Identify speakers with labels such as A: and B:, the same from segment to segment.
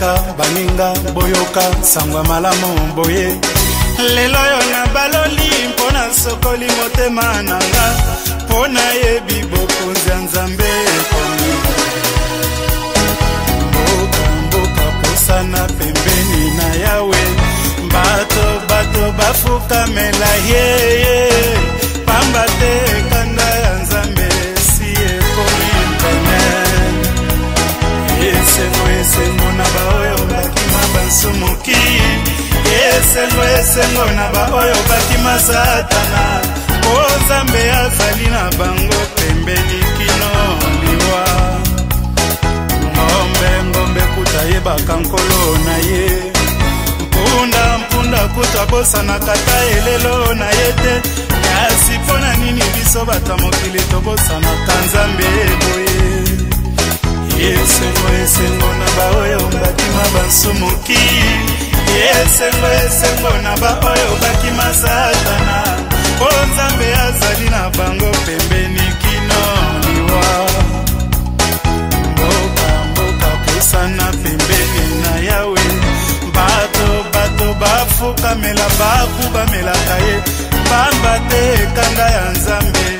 A: baninga baninga boyoka sango ya malamu boye lelo oyo na baloli mpo nasokoli motema na nga mpo nayebi bokonzi ya nzambe ekomi mbokamboka posana pembeni na yawe bato bato bafukamela yeye pamba te esengo esengo na baoyo bakima bansumuki esengo esengo na baoyo bakima satana po nzambe azali na bango pembeni kino liwa ngombe ngombe kuta yebaka nkolo na ye mpunda mpunda kuta bosanaka ta elelo na ye te kasi mpo na nini biso bato mokili tobosanaka nzambe eboye esengo esengo na baoyo bakima bansumuki esengo esengo na baoyo bakima satana mpo nzambe azali na bango pembeni kino liwa mbokamboka pusana pembeni na yawe bato bato bafukamela baku bamelaka ye pamba te ekanga ya nzambe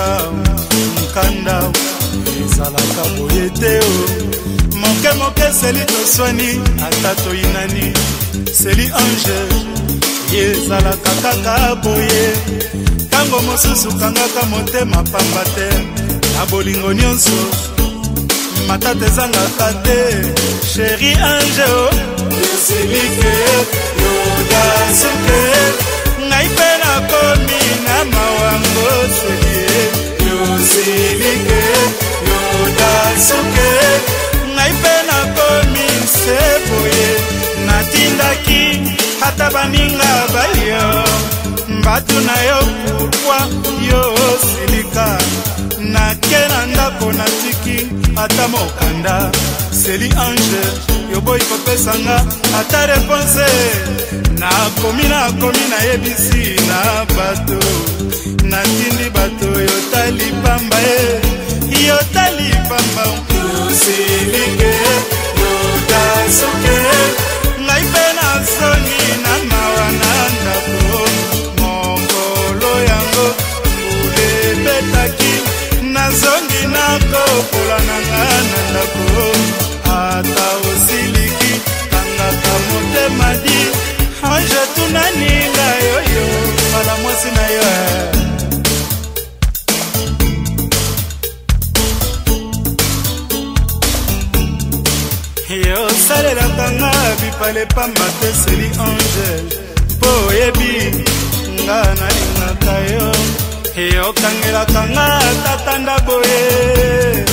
A: ezalaka mokanda ezalaka boye te o moke moke seli toswani ata toyinani seli ange ye ezalaka kaka boye ntango mosusu kangaka motema pamba te na bolingo nyonso matata ezangaka te sheri ange o esilike yodasuke ngai mpe nakomi na mawango seli yosilike yodasuke ngai mpe nakomi se boye natindaki ata baninga bayo bato na yo pourkwa yosilika nake na ndako natiki ata mokanda seli ange yoboyi kopesanga ata reponse nakomi nakomi nayebisi na bato natindi bato yotali pamba ye yotali pamba yosilike yotasuke ngai mpe nasoni na mawa na ndako mongolo yango mbula ebetaki nazongi nakokola nanga na ndako motema di ange tunani ngai oyo mbala mwasi na yo yosalelaka nga bipalepamba te seli angel mpo oyebi nga nalingaka yo yokangelaka nga tatanda boye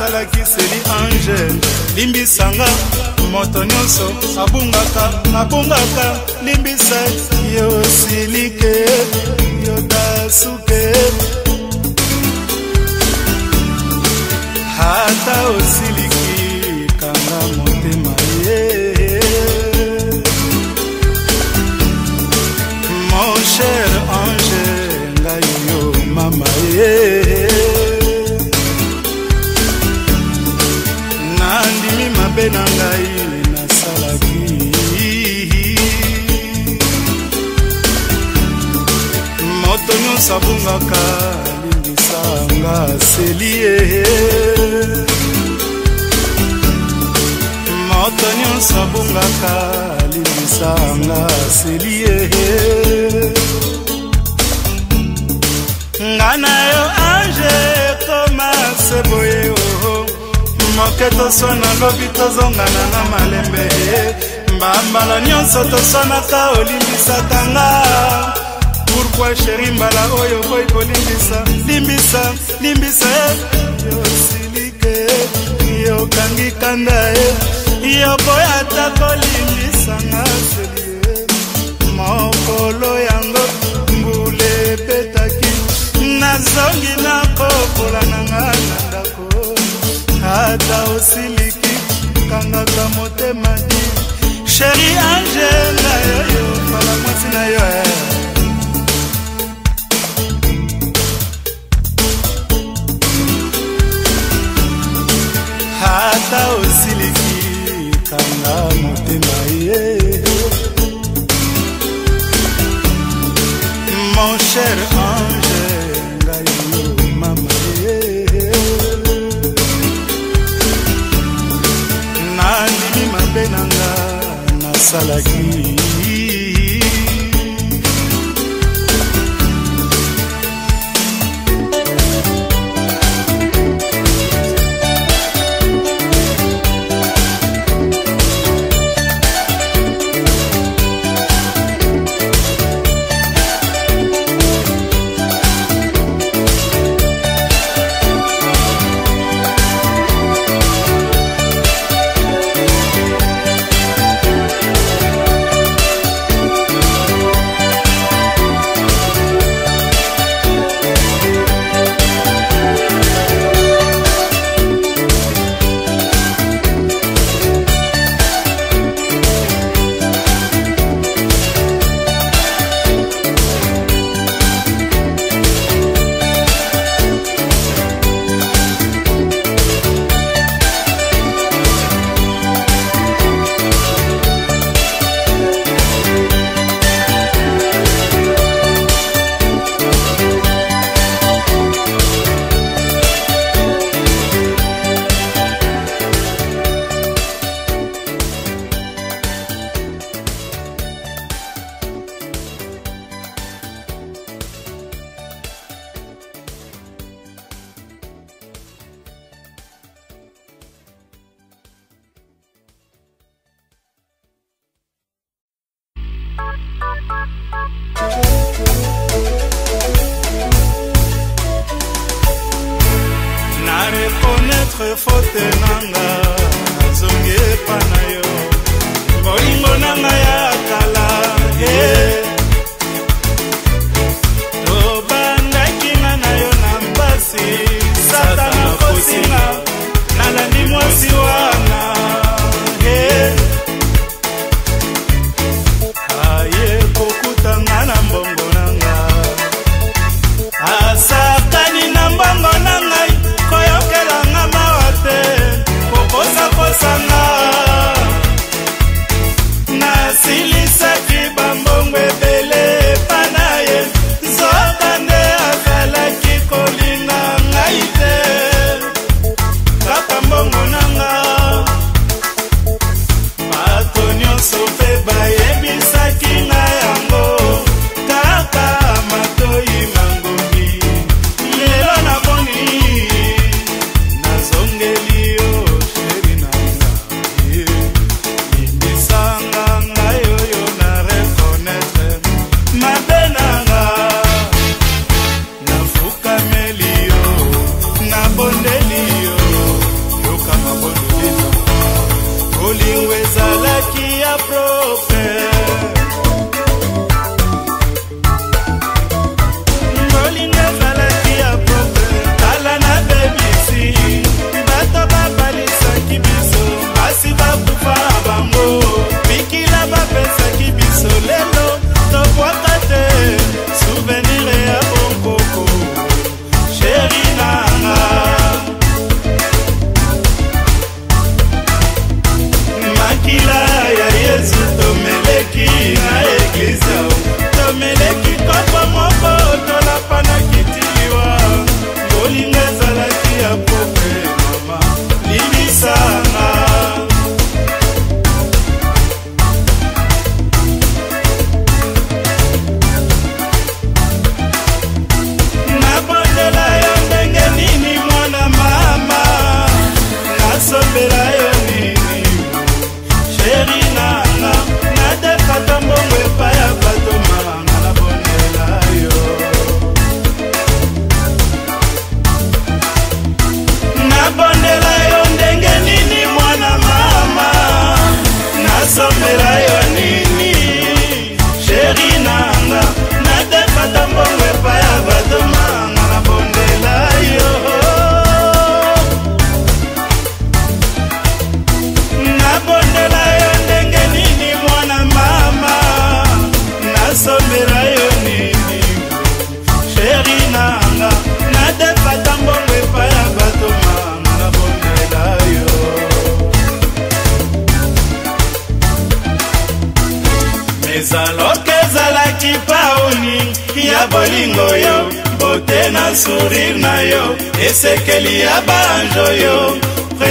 A: asalaki seli ange limbisanga moto nyonso abungaka nabungaka limbisa yo silike yo dasuke ata osiliki kanga motema ye mon cher ange ngai yo mama ye yeah. mabe na ngai nasalaki moto nyonso abungaka alimbisanga seli ye moto nyonso abungaka alimbisanga seli ye nga na yo ange ekoma seboye o moke toswana lobi tozongana na malembe mbambala nyonso toswanaka olimbisakanga pourkui sheri mbala oyo boyi kolimbisa limbisa limbisa eh. yosilike yokangi kanda ye eh. yokoya ta kolimbisanga selie eh. mokolo yango mbula ebetaki nazongi nakokola nanga nanga ata osiliki kangaka motema di sheri angela yoyo mala mwasi na yo eh. ata osiliki kanga motema ye mon cher ange I la you.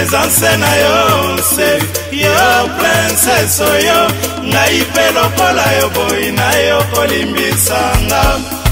A: eza nse na yo se yo princese oyo ngai mpe lokola yo boyi na yo kolimbisanga